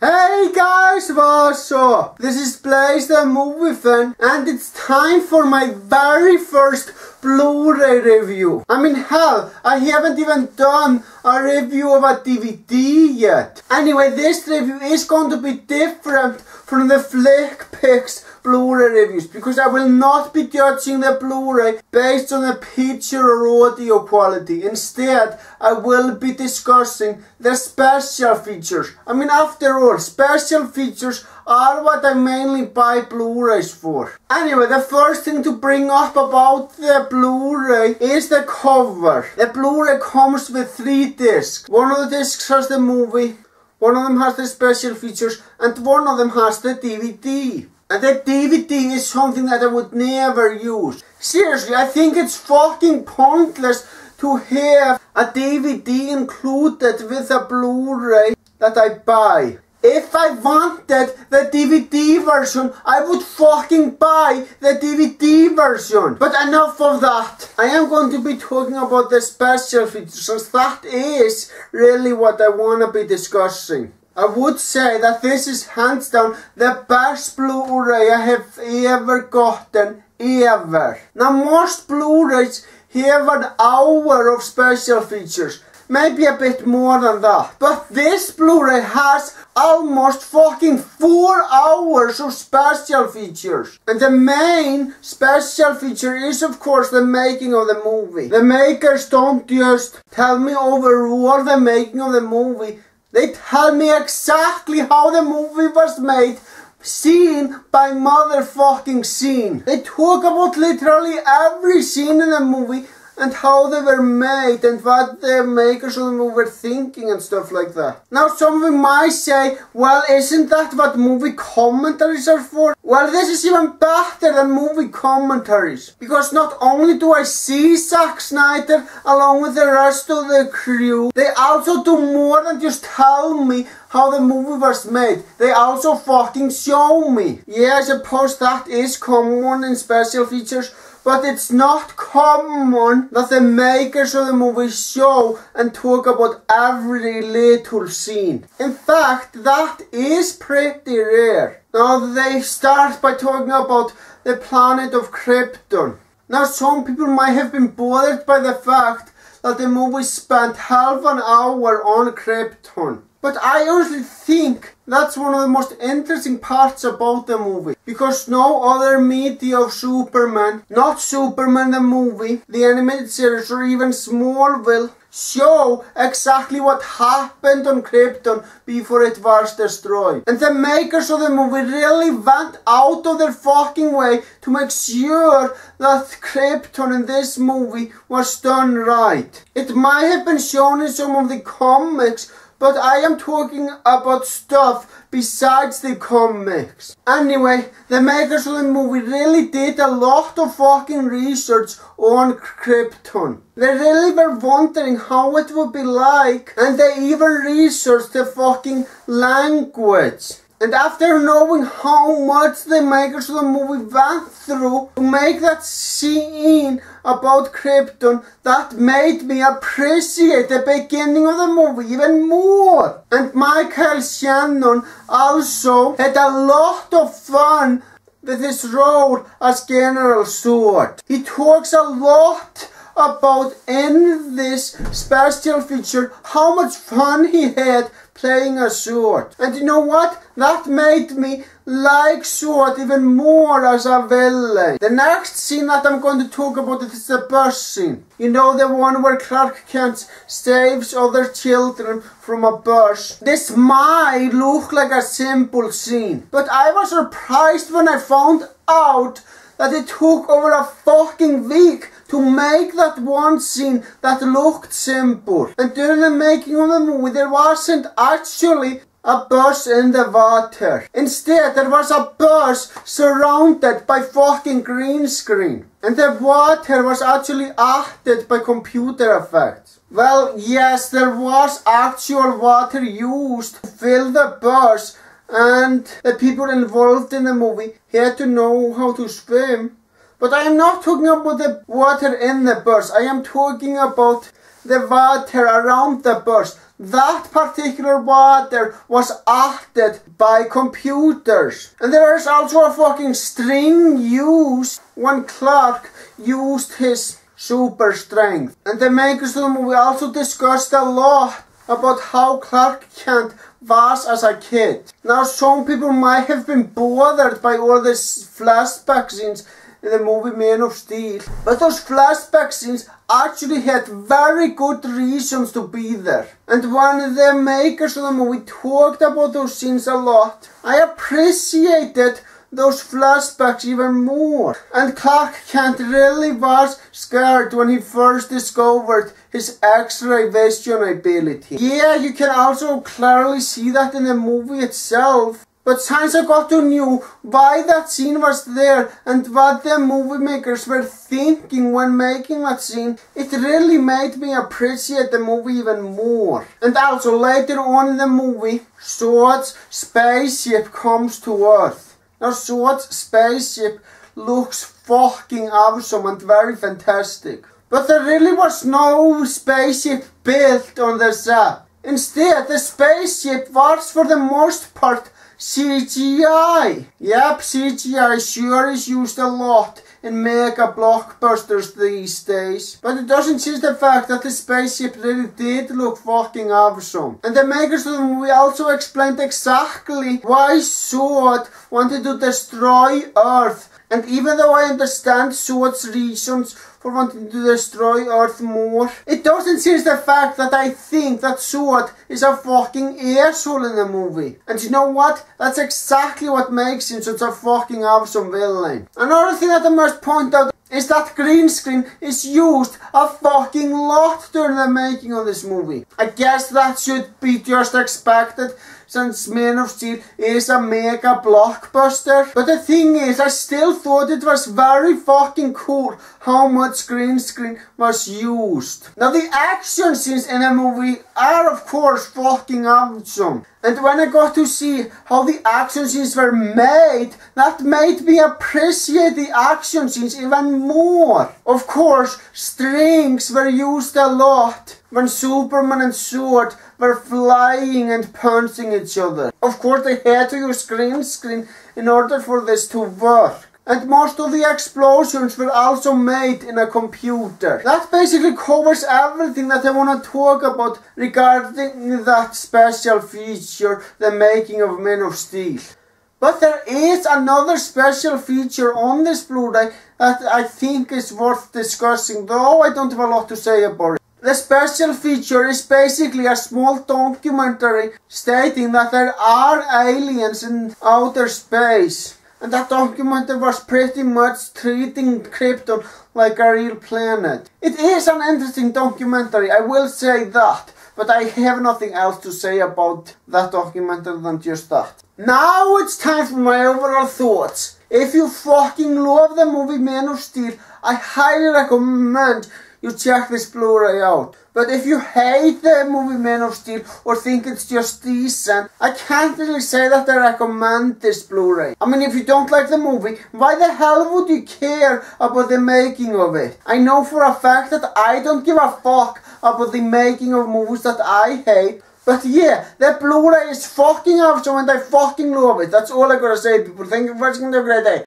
Hey guys, what's up? This is Blaze the Movie Fan and it's time for my very first Blu-ray review. I mean hell, I haven't even done a review of a DVD yet. Anyway, this review is going to be different from the Flick Picks Blu-ray reviews because I will not be judging the Blu-ray based on the picture or audio quality. Instead, I will be discussing the special features. I mean, after all, special features are what I mainly buy Blu-rays for. Anyway, the first thing to bring up about the Blu-ray is the cover. The Blu-ray comes with three discs. One of the discs has the movie, one of them has the special features, and one of them has the DVD. And the DVD is something that I would never use. Seriously, I think it's fucking pointless to have a DVD included with a Blu-ray that I buy. If I wanted the DVD version, I would fucking buy the DVD version. But enough of that. I am going to be talking about the special features, as that is really what I want to be discussing. I would say that this is hands down the best Blu-ray I have ever gotten, ever. Now most Blu-rays have an hour of special features, maybe a bit more than that. But this Blu-ray has almost fucking four hours of special features. And the main special feature is of course the making of the movie. The makers don't just tell me overall the making of the movie, they tell me exactly how the movie was made scene by motherfucking scene. They talk about literally every scene in the movie and how they were made and what the makers of the movie were thinking and stuff like that. Now some of you might say, well isn't that what movie commentaries are for? Well this is even better than movie commentaries because not only do I see Zack Snyder along with the rest of the crew, they also do more than just tell me how the movie was made. They also fucking show me. Yeah, I suppose that is common in special features, but it's not common that the makers of the movie show and talk about every little scene. In fact, that is pretty rare. Now they start by talking about the planet of Krypton. Now some people might have been bothered by the fact that the movie spent half an hour on Krypton. But I honestly think that's one of the most interesting parts about the movie. Because no other media of Superman, not Superman the movie, the animated series or even Smallville, show exactly what happened on Krypton before it was destroyed. And the makers of the movie really went out of their fucking way to make sure that Krypton in this movie was done right. It might have been shown in some of the comics but I am talking about stuff besides the comics. Anyway, the makers of the movie really did a lot of fucking research on Krypton. They really were wondering how it would be like and they even researched the fucking language. And after knowing how much the makers of the movie went through to make that scene about Krypton, that made me appreciate the beginning of the movie even more. And Michael Shannon also had a lot of fun with his role as General Zod. He talks a lot about in this special feature how much fun he had playing a Zod. And you know what? That made me like Zod even more as a villain. The next scene that I'm going to talk about is the bus scene. You know the one where Clark Kent saves other children from a bus. This might look like a simple scene, but I was surprised when I found out that it took over a fucking week to make that one scene that looked simple. And during the making of the movie, there wasn't actually a bus in the water. Instead, there was a bus surrounded by fucking green screen. And the water was actually acted by computer effects. Well, yes, there was actual water used to fill the bus and the people involved in the movie had to know how to swim. But I am not talking about the water in the bus. I am talking about the water around the bus. That particular water was altered by computers. And there is also a fucking string used when Clark used his super strength. And the makers of the movie also discussed a lot about how Clark Kent was as a kid. Now some people might have been bothered by all these flashback scenes in the movie Man of Steel. But those flashback scenes actually had very good reasons to be there. And when the makers of the movie talked about those scenes a lot, I appreciated those flashbacks even more. And Clark Kent really was scared when he first discovered his X-ray vision ability. Yeah, you can also clearly see that in the movie itself. But since I got to know why that scene was there and what the movie makers were thinking when making that scene, it really made me appreciate the movie even more. And also later on in the movie, Sword's spaceship comes to Earth. Now Sword's spaceship looks fucking awesome and very fantastic. But there really was no spaceship built on the set. Instead, the spaceship was for the most part CGI! Yep, CGI sure is used a lot in mega blockbusters these days. But it doesn't change the fact that the spaceship really did look fucking awesome. And the makers of the movie also explained exactly why Sword wanted to destroy Earth. And even though I understand Sword's reasons for wanting to destroy Earth more. It doesn't change the fact that I think that Sword is a fucking asshole in the movie. And you know what? That's exactly what makes him such a fucking awesome villain. Another thing that I must point out is that green screen is used a fucking lot during the making of this movie. I guess that should be just expected since Man of Steel is a mega blockbuster. But the thing is, I still thought it was very fucking cool how much green screen was used. Now the action scenes in a movie are of course fucking awesome. And when I got to see how the action scenes were made, that made me appreciate the action scenes even more. Of course, strings were used a lot when Superman and Sword were flying and punching each other. Of course, they had to use green screen in order for this to work. And most of the explosions were also made in a computer. That basically covers everything that I want to talk about regarding that special feature, the making of Man of Steel. But there is another special feature on this Blu-ray that I think is worth discussing, though I don't have a lot to say about it. The special feature is basically a small documentary stating that there are aliens in outer space. And that documentary was pretty much treating Krypton like a real planet. It is an interesting documentary, I will say that. But I have nothing else to say about that documentary than just that. Now it's time for my overall thoughts. If you fucking love the movie Man of Steel, I highly recommend you check this Blu-ray out. But if you hate the movie Man of Steel or think it's just decent, I can't really say that I recommend this Blu-ray. I mean, if you don't like the movie, why the hell would you care about the making of it? I know for a fact that I don't give a fuck about the making of movies that I hate. But yeah, that Blu-ray is fucking awesome and I fucking love it. That's all I gotta say people. Thank you for watching. Have a great day.